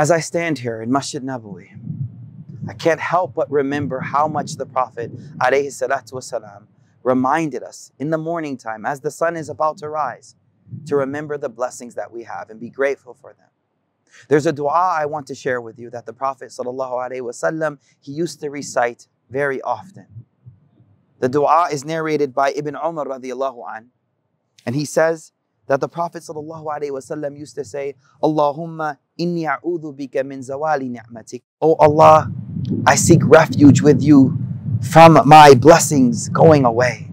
As I stand here in Masjid Nabawi, I can't help but remember how much the Prophet والسلام, reminded us in the morning time as the sun is about to rise to remember the blessings that we have and be grateful for them. There's a dua I want to share with you that the Prophet wasallam, he used to recite very often. The dua is narrated by Ibn Umar radiallahu an, and he says that the Prophet wasallam used to say, Allahumma inni a'udhu bika min zawali ni'matik. Oh Allah, I seek refuge with you from my blessings going away.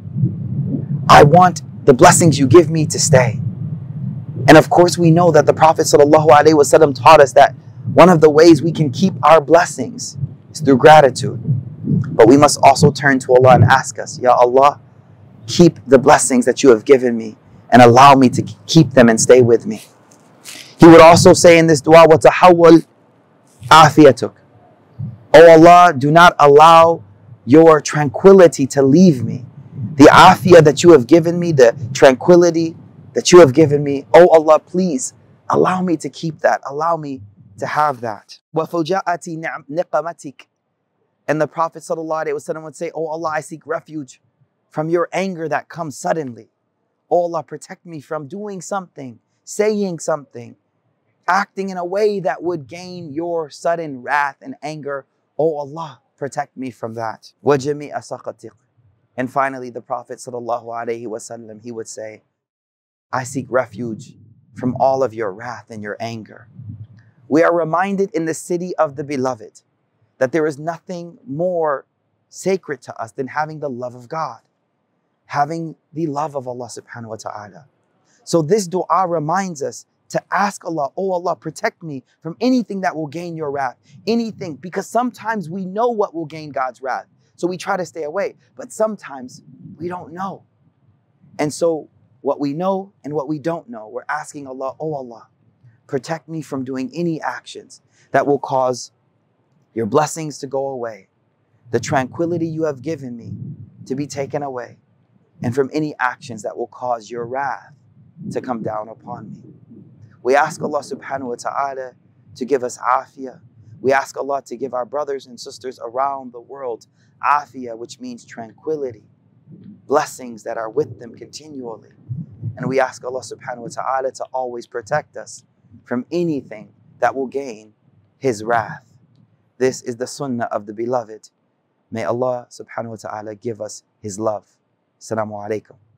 I want the blessings you give me to stay. And of course, we know that the Prophet ﷺ taught us that one of the ways we can keep our blessings is through gratitude. But we must also turn to Allah and ask us, Ya Allah, keep the blessings that you have given me and allow me to keep them and stay with me. He would also say in this dua, وَتَحَوَّلْ عَافِيَتُكَ Oh Allah, do not allow your tranquility to leave me. The afia that you have given me, the tranquility, that you have given me. Oh Allah, please allow me to keep that. Allow me to have that. And the Prophet ﷺ would say, Oh Allah, I seek refuge from your anger that comes suddenly. Oh Allah, protect me from doing something, saying something, acting in a way that would gain your sudden wrath and anger. Oh Allah, protect me from that. And finally, the Prophet ﷺ, he would say, I seek refuge from all of your wrath and your anger. We are reminded in the city of the beloved that there is nothing more sacred to us than having the love of God, having the love of Allah subhanahu wa ta'ala. So this dua reminds us to ask Allah, oh Allah, protect me from anything that will gain your wrath, anything, because sometimes we know what will gain God's wrath. So we try to stay away, but sometimes we don't know. And so what we know and what we don't know. We're asking Allah, oh Allah, protect me from doing any actions that will cause your blessings to go away, the tranquility you have given me to be taken away, and from any actions that will cause your wrath to come down upon me. We ask Allah subhanahu wa ta'ala to give us afiyah. We ask Allah to give our brothers and sisters around the world afiyah, which means tranquility, blessings that are with them continually. And we ask Allah subhanahu wa ta'ala to always protect us from anything that will gain His wrath. This is the sunnah of the beloved. May Allah subhanahu wa ta'ala give us His love. السلام عليكم.